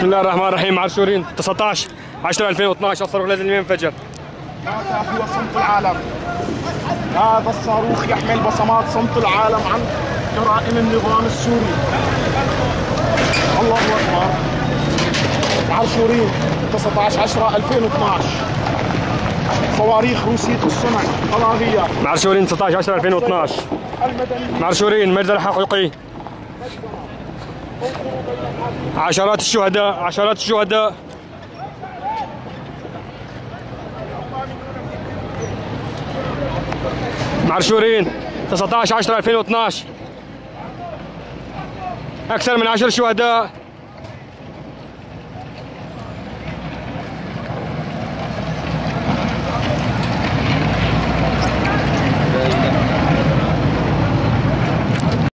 بسم الله الرحمن الرحيم. عاشورين 19 10 2012 الصاروخ لازم ينفجر هذا هو صمت العالم. هذا الصاروخ يحمل بصمات صمت العالم عن جرائم النظام السوري. الله أكبر. عاشورين 19 10 2012 صواريخ روسية الصنع طلاغية معرشورين 19 10 2012 المدنيين. معرشورين مجزرة حقيقي عشرات الشهداء عشرات الشهداء. معرشورين 19 10 2012 أكثر من 10 شهداء.